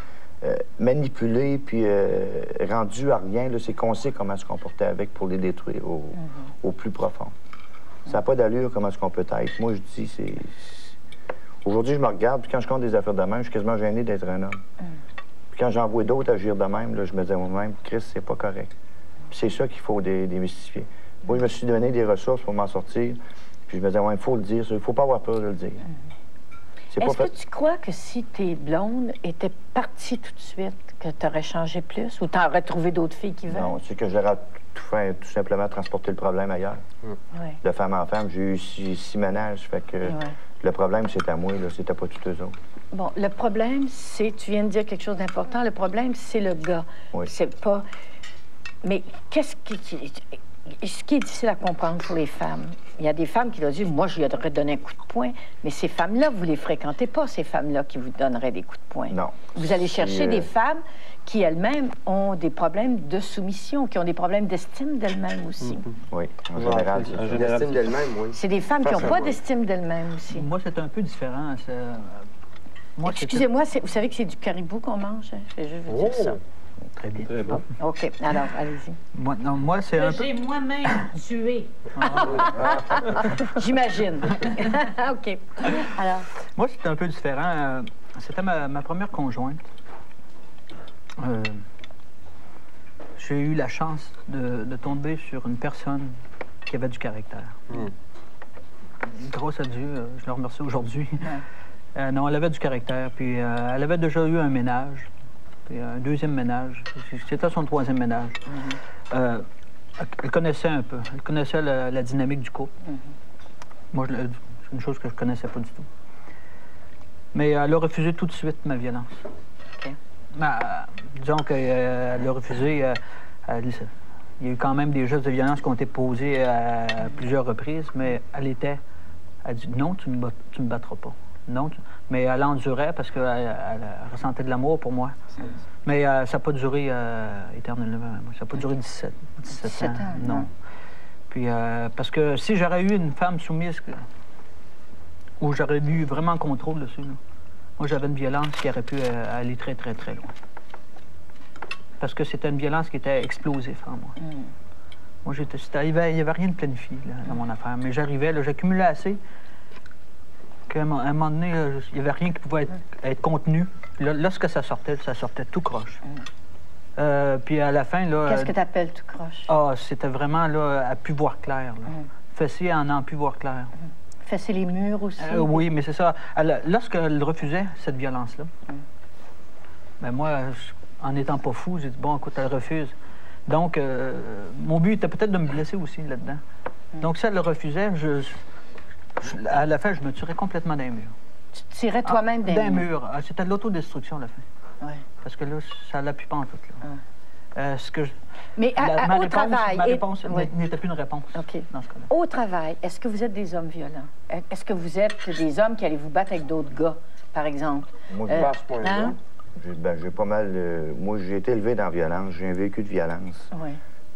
euh, manipulés puis euh, rendus à rien. C'est qu'on sait comment se comporter avec pour les détruire au, au plus profond. Ça n'a pas d'allure comment est-ce qu'on peut être. Moi, je dis, c'est... Aujourd'hui, je me regarde, puis quand je compte des affaires de même, je suis quasiment gêné d'être un homme. Puis quand j'en vois d'autres agir de même, là, je me dis à moi-même, Chris, c'est pas correct. Puis c'est ça qu'il faut dé- démystifier. Moi, je me suis donné des ressources pour m'en sortir. Puis je me disais, ouais, il faut le dire. Il faut pas avoir peur de le dire. Pas Est-ce que tu crois que si tes blondes étaient parties tout de suite, que tu aurais changé plus ou tu aurais trouvé d'autres filles qui veulent? Non, c'est que j'aurais tout fait, tout simplement transporter le problème ailleurs. Ouais. De femme en femme, j'ai eu six, six ménages. Fait que Ouais. Le problème, c'était à moi, là. C'était pas tous eux autres. Bon, le problème, c'est, tu viens de dire quelque chose d'important, le problème, c'est le gars. Oui. C'est pas. Mais qu'est-ce qui- Ce qui est difficile à comprendre pour les femmes, il y a des femmes qui leur disent Moi, je lui aurais donné un coup de poing, mais ces femmes-là, vous les fréquentez pas, ces femmes-là qui vous donneraient des coups de poing. Non. Vous allez chercher C'est, euh, des femmes qui elles-mêmes ont des problèmes de soumission, qui ont des problèmes d'estime d'elles-mêmes aussi. Oui, en général, en d'elle-même, oui. C'est des femmes qui n'ont pas d'estime d'elles-mêmes aussi. Moi, c'est un peu différent. Excusez-moi, vous savez que c'est du caribou qu'on mange? hein? Je vais juste vous dire ça. Très bien. Très bon. OK, alors, allez-y. Moi, non, moi, c'est un peu... J'ai moi-même tué. J'imagine. OK. Alors, Moi, c'était un peu différent. Euh, C'était ma, ma première conjointe. Euh, J'ai eu la chance de, de tomber sur une personne qui avait du caractère. Grâce à Dieu, euh, je le remercie aujourd'hui. Euh, non, elle avait du caractère. Puis euh, elle avait déjà eu un ménage, un deuxième ménage. C'était son troisième ménage. Euh, elle connaissait un peu. Elle connaissait la, la dynamique du couple. Moi, je le- c'est une chose que je connaissais pas du tout. Mais elle a refusé tout de suite ma violence. OK. Euh, disons qu'elle a refusé. euh, elle- il y a eu quand même des gestes de violence qui ont été posés à, plusieurs reprises, mais elle était. Elle dit non, tu ne me, me battras pas. Non, mais elle endurait parce qu'elle elle ressentait de l'amour pour moi. Mais euh, ça n'a pas duré euh, éternellement. Ça n'a pas duré 17, 17, 17 ans, non. non. Puis, euh, parce que si j'aurais eu une femme soumise, que- où j'aurais eu vraiment contrôle dessus, là, moi, j'avais une violence qui aurait pu aller très, très, très loin. Parce que c'était une violence qui était explosive en moi. Moi, j'étais, il n'y avait, rien de planifié là, dans mon affaire. Mais j'arrivais, j'accumulais assez qu'à un, mo- à un moment donné, il n'y avait rien qui pouvait être, être contenu. Là, lorsque ça sortait, ça sortait tout croche. Euh, puis à la fin, là... qu'est-ce que euh, tu appelles tout croche? ah, c'était vraiment, là, à pu voir clair. Là. Fessé en n'en pu voir clair. Fesser les murs aussi? Euh, oui, mais c'est ça. Elle- Lorsqu'elle refusait cette violence-là, ben moi, je- en n'étant pas fou, j'ai dit, bon, écoute, elle refuse. Donc, euh, mon but était peut-être de me blesser aussi là-dedans. Donc, si elle le refusait, je, je- à la fin, je me tuerais complètement d'un mur. Tu te tirais toi-même Ah, d'un d'un mur. Ah, C'était de l'autodestruction, à la fin. Ouais. Parce que là, ça l'appuie pas en tout. Là. Euh, ce que je- Mais à- la- à- ma au réponse, travail... ma et- réponse oui. n'était plus une réponse OK. dans ce cas-là. Au travail, est-ce que vous êtes des hommes violents? Est-ce que vous êtes des hommes qui allez vous battre avec d'autres gars, par exemple? Moi, je Euh, Pas à ce point-là. hein? J'ai ben, j'ai pas mal. euh, moi, j'ai été élevé dans la violence. J'ai un vécu de violence. Oui.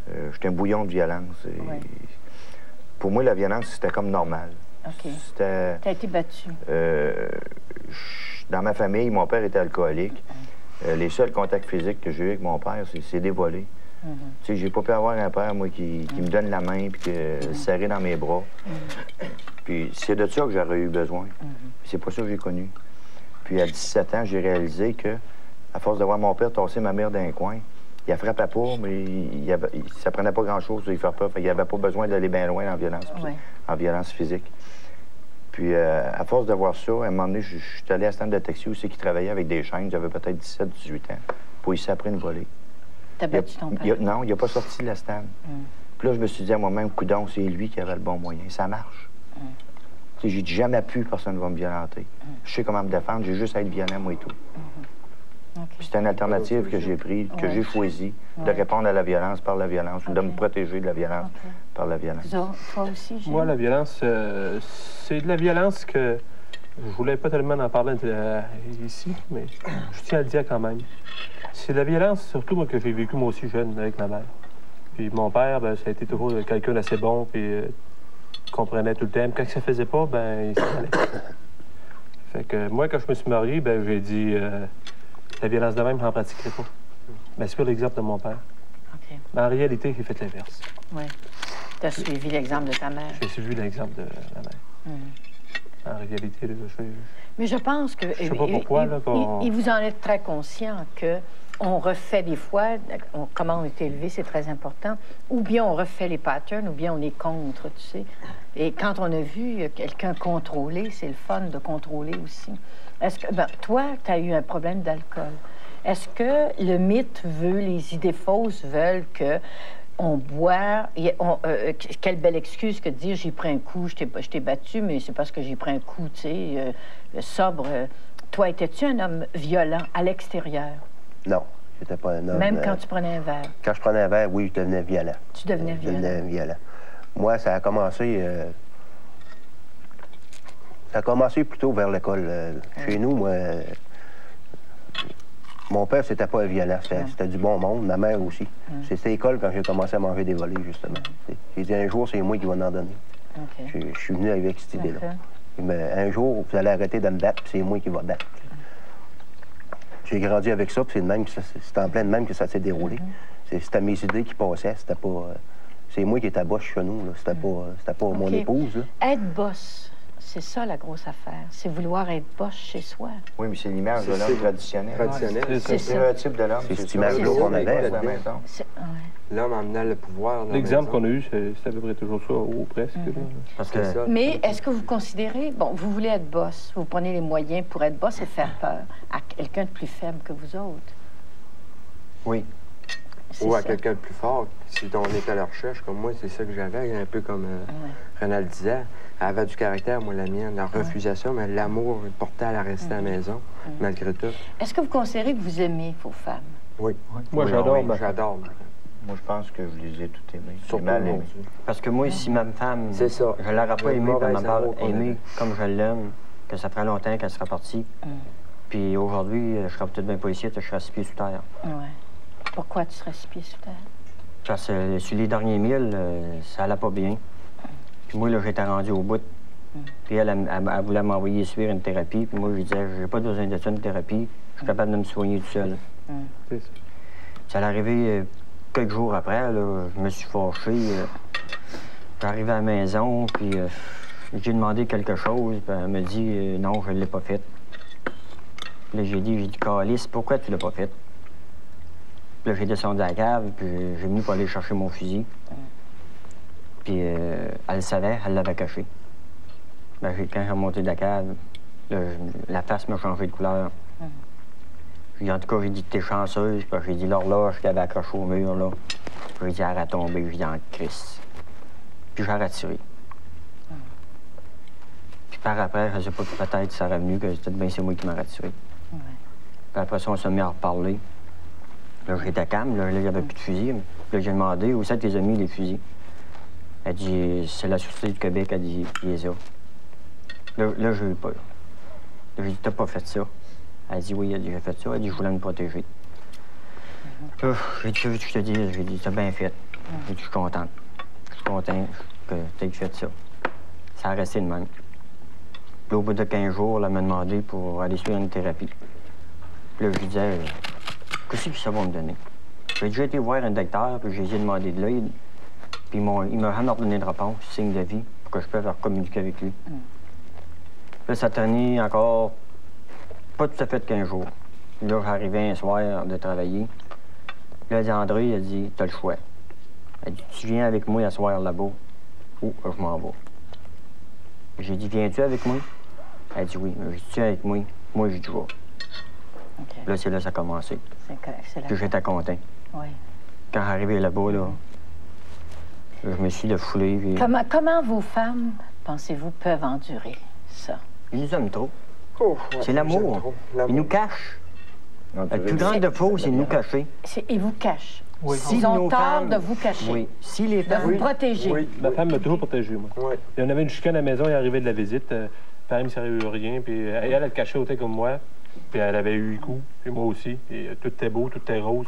Euh, J'étais un bouillon de violence. et. Pour moi, la violence, c'était comme normal. OK. C'était... Tu as été battu. Euh, dans ma famille, mon père était alcoolique. Euh, les seuls contacts physiques que j'ai eu avec mon père, c'est, des volets. Mm-hmm. Tu sais, j'ai pas pu avoir un père, moi, qui, qui me donne la main puis que Mm-hmm. serré dans mes bras. Puis c'est de ça que j'aurais eu besoin. Mm-hmm. C'est pas ça que j'ai connu. Puis à 17 ans, j'ai réalisé que, à force de voir mon père tasser ma mère d'un coin, il la frappait pas, mais il, il avait- il- ça prenait pas grand-chose de lui faire peur. Qu'il avait pas besoin d'aller bien loin en violence, Ouais. en violence physique. Puis, euh, à force de voir ça, à un moment donné, je, je suis allé à stand de taxi aussi qui travaillait avec des chaînes. J'avais peut-être 17, 18 ans. Pour ici après une volée. Tu as Il a- battu ton il a- père? non, il n'a pas sorti de la stand. Puis là, je me suis dit à moi-même, coudon, c'est lui qui avait le bon moyen. Ça marche. Tu sais, J'ai dit jamais pu, personne ne va me violenter. Je sais comment me défendre, j'ai juste à être violent, moi et tout. Puis c'est une alternative que j'ai prise, que Ouais. j'ai choisie, de répondre à la violence par la violence, ou de me protéger de la violence. Par la violence. Toi aussi? Moi, la violence, euh, c'est de la violence que je voulais pas tellement en parler euh, ici, mais je tiens à le dire quand même. C'est de la violence, surtout moi, que j'ai vécu moi aussi jeune avec ma mère. Puis mon père, ben, ça a été toujours quelqu'un d'assez bon, puis euh, comprenait tout le temps. Quand ça faisait pas, ben, il s'en allait. Fait que moi, quand je me suis marié, ben, j'ai dit, euh, la violence de même, je n'en pratiquerai pas. Ben, c'est pas l'exemple de mon père. Mais en réalité, j'ai fait l'inverse. Oui. Tu as suivi l'exemple de ta mère? J'ai suivi l'exemple de ma mère. Mhm. En réalité, là, je, Mais je pense que. Je sais pas pourquoi, et- là, qu'on- et vous en êtes très conscient que on refait des fois, on- comment on est élevé, c'est très important, ou bien on refait les patterns, ou bien on est contre, tu sais. Et quand on a vu quelqu'un contrôler, c'est le fun de contrôler aussi. Est-ce que, ben, toi, tu as eu un problème d'alcool. Est-ce que le mythe veut, les idées fausses veulent que on boit, et on- euh, euh, quelle belle excuse que de dire j'ai pris un coup, je t'ai battu, mais c'est parce que j'ai pris un coup, tu sais, euh, sobre. Toi, étais-tu un homme violent à l'extérieur, Non, j'étais pas un homme. même euh, quand tu prenais un verre? quand je prenais un verre, oui, je devenais violent. Tu devenais Je devenais violent. violent. Moi, ça a commencé. ça a commencé plutôt vers l'école. Chez nous, moi. Mon père, c'était pas un violent, c'était du bon monde, ma mère aussi. C'était l'école quand j'ai commencé à manger des volets, justement. J'ai dit un jour, c'est moi qui vais en donner. Je suis venu avec cette idée-là. Mais un jour, vous allez arrêter de me battre, puis c'est moi qui vais battre. J'ai grandi avec ça, puis c'est même en plein de même que ça s'est déroulé. C'est- C'était mes idées qui passaient, c'était pas. euh, c'est moi qui étais boss chez nous, là. C'était pas, euh, pas mon épouse, là. Être boss, c'est ça la grosse affaire. C'est vouloir être boss chez soi. Oui, mais c'est l'image de l'homme traditionnel. traditionnel. C'est C'est le stéréotype de l'homme. C'est cette image-là qu'on avait, ouais. L'homme emmenant le pouvoir. L'exemple qu'on a eu, c'est à peu près toujours ça, ou presque. là. Parce C'est que ça. Mais est-ce que vous considérez, bon, vous voulez être boss, vous prenez les moyens pour être boss et faire peur à quelqu'un de plus faible que vous autres? Oui. Ou à quelqu'un de plus fort, si on est à la recherche, comme moi, c'est ça que j'avais, un peu comme euh, Ouais. Renald disait. Elle avait du caractère, moi, la mienne. Elle refusait ça, mais l'amour portait à la rester à la maison, malgré tout. Est-ce que vous considérez que vous aimez vos femmes? Oui. Moi, Oui, j'adore oui, ma femme. J'adore. Moi, je pense que je les ai toutes aimées. Surtout mal aimé. Parce que moi, si ma femme, C'est ça. je l'aurais pas aimée, elle m'a aimée comme je l'aime, que ça ferait longtemps qu'elle serait partie. Puis aujourd'hui, je serais peut-être bien pas ici, je serais six pieds sous terre. Ouais. Pourquoi tu serais six pieds sous terre? Parce que euh, sur les derniers milles, euh, ça allait pas bien. Puis moi, là, j'étais rendu au bout. Puis elle, elle, elle- elle voulait m'envoyer suivre une thérapie. Puis moi, je lui disais, j'ai pas besoin de ça, une thérapie. Je suis capable de me soigner tout seul. C'est ça. Ça allait arriver euh, quelques jours après, là, je me suis fâché. J'arrive à la maison, puis euh, j'ai demandé quelque chose, puis elle me dit euh, non, je ne l'ai pas fait. Puis là, j'ai dit, j'ai dit, Calice, pourquoi tu l'as pas fait? Puis là, j'ai descendu à la cave, puis j'ai venu pour aller chercher mon fusil. Puis euh, elle le savait, elle l'avait caché. Ben, j'ai- quand j'ai remonté de la cave, là, la face m'a changé de couleur. Puis en tout cas, j'ai dit, t'es chanceuse. Puis j'ai dit, l'horloge qui avait accroché au mur, là. J'ai dit, elle a tombé. J'ai dit, en crise. Puis j'ai retiré. Puis par après, je sais pas, peut-être ça aurait venu que c'était bien c'est moi qui m'a retiré. Puis après ça, on s'est mis à reparler. Là, j'étais calme, là, là, il n'y avait plus de fusil. Là, j'ai demandé, où c'est tes amis, les fusils? Elle dit, c'est la Sûreté du Québec, elle dit, il les a. Là, là j'ai eu peur. Là, j'ai dit, t'as pas fait ça? Elle dit, oui, elle dit, j'ai fait ça. Elle dit, je voulais me protéger. Là, j'ai dit, je te dis? J'ai dit, t'as bien fait. J'ai dit, je suis contente. Je suis content que tu aies fait ça. Ça a resté de même. Puis au bout de 15 jours, elle m'a demandé pour aller suivre une thérapie. Puis là, je lui disais, qu'est-ce que ça va me donner? J'ai déjà été voir un docteur, puis j'ai demandé de l'aide. Puis m'ont- il m'a jamais donné de réponse, signe de vie, pour que je puisse communiquer avec lui. Puis Là, ça tenait encore pas tout à fait 15 jours. Là, j'arrivais un soir de travailler. Puis là, il dit, André, il a dit, t'as le choix. Elle dit, tu viens avec moi à soir là-bas ou je m'en vais. J'ai dit, viens-tu avec moi? Elle dit oui. J'ai dit, tu viens avec moi? Moi, j'ai dit, je vais. Là, c'est là que ça a commencé. C'est correct, c'est la... Puis j'étais content. Oui. Quand j'arrivais là-bas, là, je me suis défoulé. Puis... Comment, comment vos femmes, pensez-vous, peuvent endurer ça? Ils nous aiment trop. Oh, ouais, C'est l'amour. Ils nous cachent. Le tu plus veux- grand défaut, c'est de nous cacher. Ils vous cachent. Oui. Ils ont tort femmes- de vous cacher, Oui. Si les de femmes... vous protéger. Oui. Ma femme m'a toujours protégé, moi. Oui. Et on avait une chicane à la maison, il arrivait de la visite. Euh, pareil, il ne rien. Puis euh, elle, elle, elle cachait autant comme moi. Puis elle avait eu le coup, puis moi aussi. Et euh, tout était beau, tout était rose.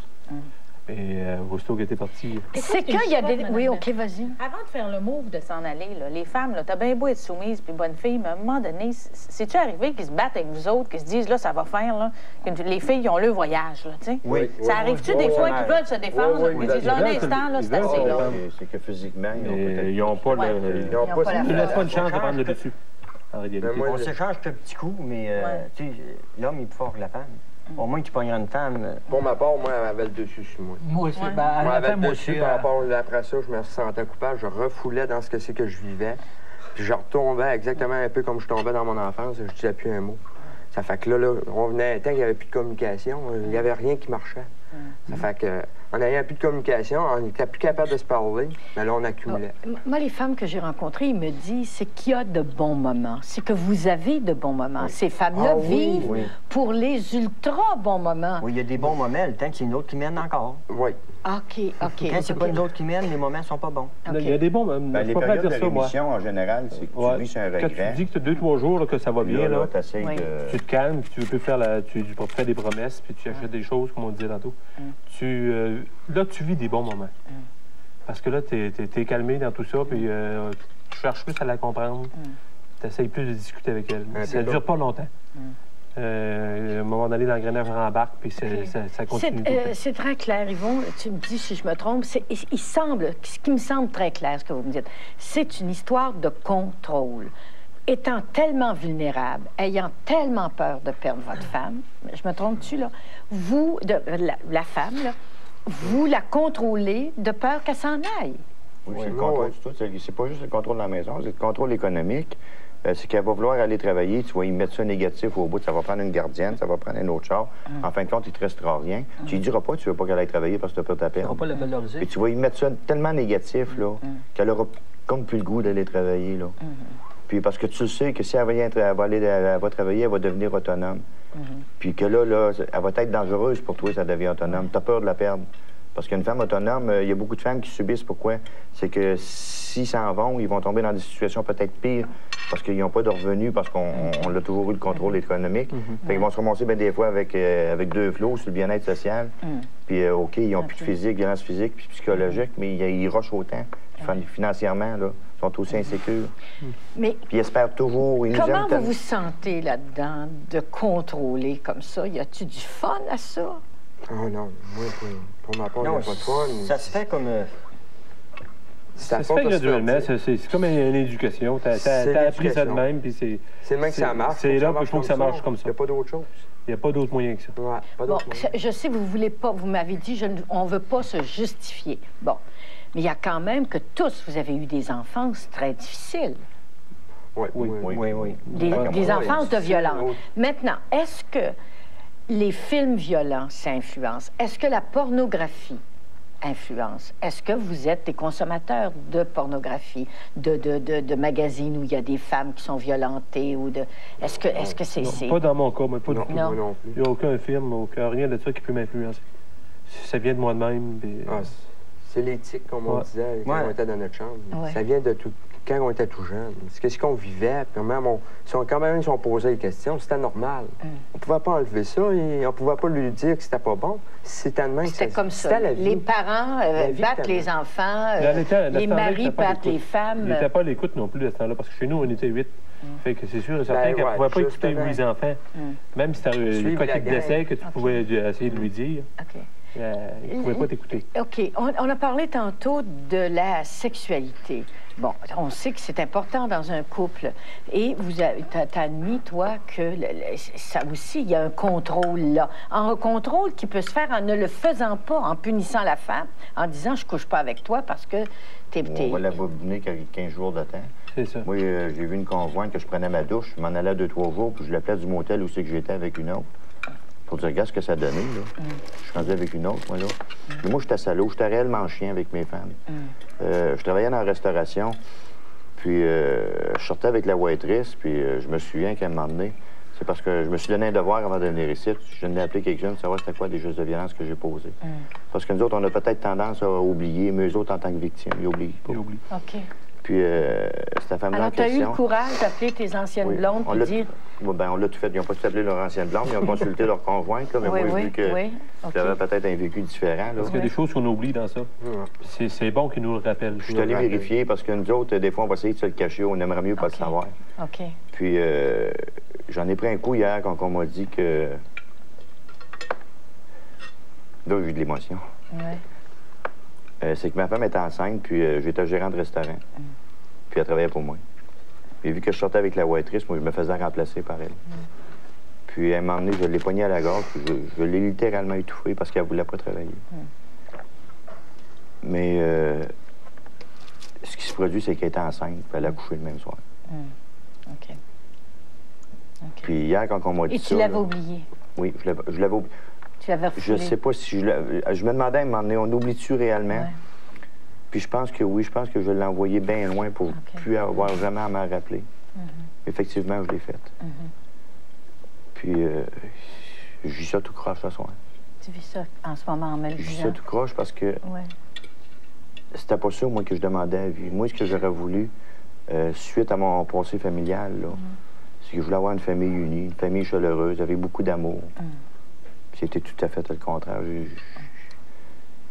Et euh, aussitôt qu'elle était partie, C'est Écoute, qu'il y a des... Oui. OK, vas-y. Avant de faire le move de s'en aller, là, les femmes, là, t'as bien beau être soumise puis bonne fille, mais à un moment donné, c'est-tu arrivé qu'ils se battent avec vous autres, qu'ils se disent, là, ça va faire, là, que les filles, ils ont le voyage, là, tu sais? Oui. Ça arrive-tu des oui, fois qu'ils veulent se défendre, Oui, oui, puis ils disent, là, un instant, là, c'est assez, là. C'est- C'est que physiquement, ils n'ont pas. Ils n'ont ont pas la Ils pas une chance de prendre le dessus, en réalité. Moi, On s'échange quelques petits coups, mais euh, Ouais. l'homme, il est plus fort que la femme. Au moins, tu pogneras une femme. euh, Pour ma part, moi, elle avait le dessus sur moi. Moi aussi. Ouais. Ben, Moi, elle avait moi le dessus, par euh, rapport après ça, je me sentais coupable, je refoulais dans ce que c'est que je vivais. Puis je retombais exactement un peu comme je tombais dans mon enfance, je disais plus un mot. Ça fait que là, là on venait à un temps qu'il n'y avait plus de communication, il n'y avait rien qui marchait. Ça fait que, en ayant plus de communication, on n'était plus capable de se parler, mais là, on accumulait. M- Moi, les femmes que j'ai rencontrées, ils me disent c'est qu'il y a de bons moments. C'est que vous avez de bons moments. Ces femmes-là Ah oui, vivent oui. pour les ultra bons moments. Oui, il y a des bons moments, le temps que c'est une autre qui mène encore. Oui. OK, OK. Quand c'est pas une autre qui mène, les moments sont pas bons. Il y a des bons, même. Ben, les peux pas périodes dire de ça, moi. rémission, en général, c'est que tu Ouais. vis sur un Quand regret. tu dis que tu as deux, trois jours là, que ça va bien, là, là, là, t'essayes Oui. de... tu te calmes, tu veux plus faire la, tu, tu fais des promesses, puis tu achètes des choses, comme on disait tantôt. Tu, euh, là, tu vis des bons moments. Parce que là, tu es, calmé dans tout ça, puis euh, tu cherches plus à la comprendre. Tu essayes plus de discuter avec elle. Ça peu dure pas longtemps. Euh, à un moment donné, l'engrenage rembarque, puis ça, continue. euh, c'est très clair, Yvon. Tu me dis si je me trompe. Il, il semble, ce qui me semble très clair, ce que vous me dites, c'est une histoire de contrôle. Étant tellement vulnérable, ayant tellement peur de perdre votre femme, je me trompe-tu, là? Vous, de, la, la femme, là, vous la contrôlez de peur qu'elle s'en aille. Oui, c'est le contrôle oui. tout. C'est pas juste le contrôle de la maison, c'est le contrôle économique. Euh, c'est qu'elle va vouloir aller travailler, tu vas y mettre ça négatif au bout, ça va prendre une gardienne, ça va prendre un autre char. En fin de compte, il te restera rien. Tu lui diras pas que tu veux pas qu'elle aille travailler parce que tu as peur de ta va perdre. pas la valoriser. Tu vas y mettre ça tellement négatif, là, qu'elle aura comme plus le goût d'aller travailler, là. Puis parce que tu sais que si elle, va aller, elle va travailler, elle va devenir autonome. Puis que là, là, elle va être dangereuse pour toi, ça devient autonome. Tu as peur de la perdre. Parce qu'une femme autonome, euh, il y a beaucoup de femmes qui subissent. Pourquoi? C'est que s'ils s'en vont, ils vont tomber dans des situations peut-être pires parce qu'ils n'ont pas de revenus, parce qu'on on- on a toujours eu le contrôle économique. Fait qu'ils vont se ramasser ben, des fois avec, euh, avec deux flots sur le bien-être social. Puis, euh, OK, ils n'ont plus de physique, violence physique, puis psychologique, mais ils, ils rushent autant. Fin- Financièrement, là, ils sont aussi insécures. Mais Puis ils espèrent toujours. Ils comment vous vous sentez là-dedans de contrôler comme ça? Y a-tu du fun à ça? Oh non, moi, pour, pour ma part, il n'y Non, a pas de fun. ça se fait comme. euh, Ça se fait graduellement, c'est comme une, une éducation. Tu as, appris ça de même, puis c'est. C'est le même que ça marche. c'est que là que je trouve que ça marche comme ça. Il n'y a pas d'autre chose. Il n'y a pas d'autre moyen que ça. Ouais, pas Bon, d'autre moyen. je je sais, vous voulez pas, vous m'avez dit, je ne- on ne veut pas se justifier. Bon, mais il y a quand même que tous, vous avez eu des enfances très difficiles, Ouais, Oui, oui, Oui, oui. des, des enfances de violence. Maintenant, est-ce que les films violents s'influencent? Est-ce que la pornographie influence? Est-ce que vous êtes des consommateurs de pornographie, de, de, de, de magazines où il y a des femmes qui sont violentées ou de... Est-ce que est-ce que c'est... Non, pas dans mon cas, mais pas Non, du tout. Non. moi non plus. Il n'y a aucun film, aucun, rien de ça qui peut m'influencer. Ça vient de moi de même. puis- Ah, c'est- l'éthique, comme on Ouais. disait quand Ouais. on était dans notre chambre. Ouais. Ça vient de tout. quand on était tout jeune. C'est Qu'est-ce qu'on vivait, puis même on, si on, quand même ils sont posés des questions, c'était normal. Mm. On pouvait pas enlever ça et on pouvait pas lui dire que c'était pas bon. C'était de même que C'était comme ça. c'était la vie. Les parents euh, vie battent les enfants, euh, les temps- maris battent les femmes. Il n'était pas à l'écoute non plus à ce temps-là, parce que chez nous, on était huit. Fait que c'est sûr et certain Ben qu'elle ne ouais, pouvait pas écouter les enfants. Même si tu as Suivre une la coquille gang. d'essai que tu pouvais essayer de lui dire, OK. Euh, il ne pouvait pas t'écouter. OK. On, on a parlé tantôt de la sexualité. Bon, on sait que c'est important dans un couple. Et vous avez t'as- admis, toi, que le- le- ça aussi, il y a un contrôle là. Un contrôle qui peut se faire en ne le faisant pas, en punissant la femme, en disant je couche pas avec toi parce que t'es. t'es- On va la bobiner 15 jours de temps. C'est ça. Moi, euh, j'ai vu une conjointe que je prenais ma douche, je m'en allais deux, trois jours, puis je l'appelais du motel où c'est que j'étais avec une autre. Pour dire, regarde ce que ça donnait, là. Je suis rendu avec une autre, moi, là. Mais moi, j'étais salaud, j'étais réellement chien avec mes femmes. Euh, je travaillais dans la restauration, puis euh, je sortais avec la waitress, puis euh, je me souviens un moment donné, c'est parce que je me suis donné un devoir avant de venir ici. Je venais d'appeler quelqu'un de savoir c'était quoi des gestes de violence que j'ai posés. Parce que nous autres, on a peut-être tendance à oublier, mais eux autres, en tant que victimes, ils oublient pas. J'ai oublié. OK. Puis, euh, cette femme-là Alors, tu as eu le courage d'appeler tes anciennes Oui. blondes on pour l'a dire. Oui, ben, on l'a tout fait. Ils n'ont pas tout appelé leur ancienne blonde, ils ont consulté leur conjointe, là, mais Oui, moi, oui, vu que oui, j'avais peut-être un vécu différent, là. Parce qu'il y a des choses qu'on oublie dans ça. C'est c'est bon qu'ils nous le rappellent. Je suis allé vérifier parce que nous autres, des fois, on va essayer de se le cacher, on aimerait mieux pas le savoir. OK. Puis, euh, j'en ai pris un coup hier quand on m'a dit que. Là, j'ai eu de l'émotion. Ouais. Euh, c'est que ma femme était enceinte, puis euh, j'étais gérant de restaurant. Puis elle travaillait pour moi. Puis vu que je sortais avec la waitress, moi, je me faisais remplacer par elle. Puis à un moment donné, je l'ai poignée à la gorge, puis je, je l'ai littéralement étouffée parce qu'elle voulait pas travailler. Mais euh, ce qui se produit, c'est qu'elle était enceinte, puis elle a couché le même soir. OK. OK. Puis hier, quand on m'a dit Et ça... tu l'avais oublié? Oui, je l'avais- je l'avais oublié. Tu Je refoulé. sais pas si je l'avais- Je me demandais à un moment donné, on oublie-tu réellement? Ouais. Puis je pense que oui, je pense que je l'ai envoyé bien loin pour plus avoir jamais à m'en rappeler. Effectivement, je l'ai fait. Puis euh, je vis ça tout croche ce soir. Tu vis ça en ce moment en me le Je vis ça tout croche parce que Ouais. c'était pas ça, moi, que je demandais à vie. Moi, ce que j'aurais voulu, euh, suite à mon passé familial, là, c'est que je voulais avoir une famille unie, une famille chaleureuse, avec beaucoup d'amour. C'était tout à fait le contraire.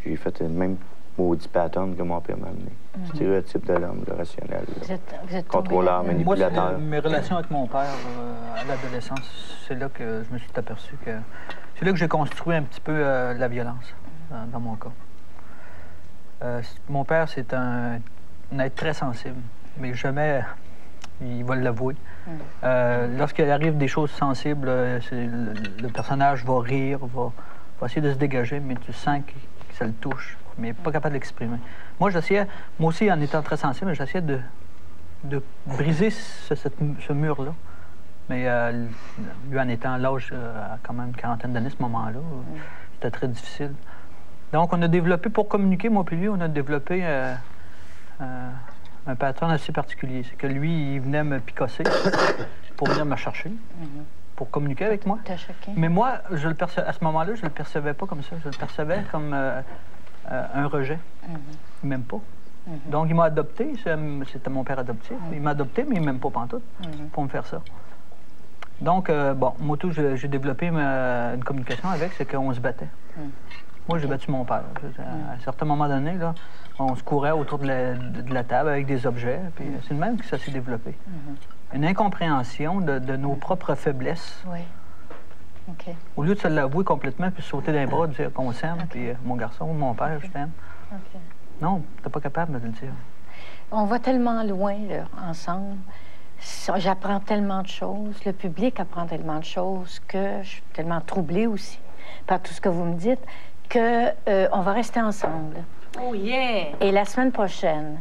J'ai- fait le même maudit pattern que mon père m'a amené. Stéréotype de l'homme, le rationnel. là. Vous êtes, vous êtes tombé Contrôleur. Moi, c'est manipulateur. mes relations avec mon père euh, à l'adolescence. C'est là que je me suis aperçu que. C'est là que j'ai construit un petit peu euh, la violence, dans, dans mon cas. Euh, mon père, c'est un, un être très sensible, mais jamais il va l'avouer. Euh, Lorsqu'il arrive des choses sensibles, euh, le, le personnage va rire, va, va essayer de se dégager, mais tu sens que, que ça le touche, mais pas capable de l'exprimer. Moi, j'essayais, moi aussi, en étant très sensible, j'essayais de, de briser ce, cette- ce mur-là. Mais euh, lui, en étant l'âge, euh, quand même une quarantaine d'années, ce moment-là, euh, c'était très difficile. Donc, on a développé, pour communiquer, moi puis lui, on a développé euh, un pattern assez particulier. C'est que lui, il venait me picosser pour venir me chercher, pour communiquer avec moi. T'as choqué? Mais moi, je le perce- à ce moment-là, je le percevais pas comme ça. Je le percevais comme euh, euh, un rejet. Même pas. Donc, il m'a adopté. C'est- C'était mon père adoptif. Il m'a adopté, mais il m'aime pas pantoute pour me faire ça. Donc, euh, bon, moi, tout, j'ai j'ai développé ma- une communication avec, c'est qu'on se battait. Moi, j'ai battu mon père. À un certain moment donné, là, on se courait autour de la, de- de la table avec des objets, puis c'est le même que ça s'est développé. Une incompréhension de, de nos propres faiblesses. Oui. OK. Au lieu de se l'avouer complètement, puis sauter les bras, dire qu'on s'aime, puis euh, mon garçon, mon père, je t'aime. OK. Non, t'es pas capable de le dire. On va tellement loin là, ensemble. J'apprends tellement de choses. Le public apprend tellement de choses que je suis tellement troublée aussi par tout ce que vous me dites que euh, on va rester ensemble. Oh yeah! Et la semaine prochaine,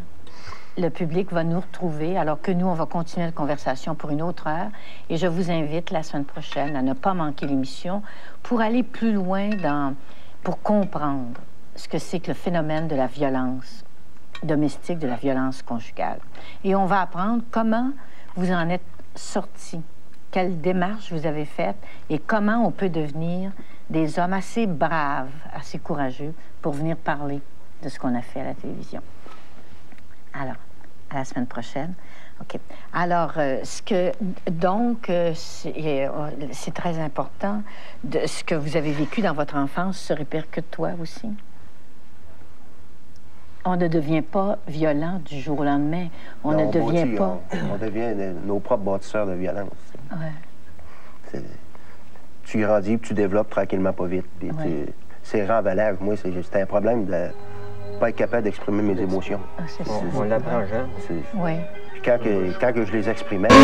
le public va nous retrouver, alors que nous, on va continuer la conversation pour une autre heure. Et je vous invite la semaine prochaine à ne pas manquer l'émission pour aller plus loin dans, pour comprendre ce que c'est que le phénomène de la violence domestique, de la violence conjugale. Et on va apprendre comment vous en êtes sortis, quelle démarche vous avez faite et comment on peut devenir des hommes assez braves, assez courageux pour venir parler de ce qu'on a fait à la télévision. Alors, à la semaine prochaine. OK. Alors, euh, ce que, donc, euh, c'est euh, c'est très important. De, ce que vous avez vécu dans votre enfance se répercute toi aussi. On ne devient pas violent du jour au lendemain. On Non, ne devient pas. On, on devient de- nos propres bâtisseurs de violence. Ouais. Tu grandis, puis tu développes tranquillement pas vite. puis Ouais. tu- C'est renvalage. Moi, c'était un problème de pas être capable d'exprimer mes émotions. Ah, c'est ça. On, on l'apprend jeune. C'est- Oui. Puis quand, que, quand que je les exprimais, Les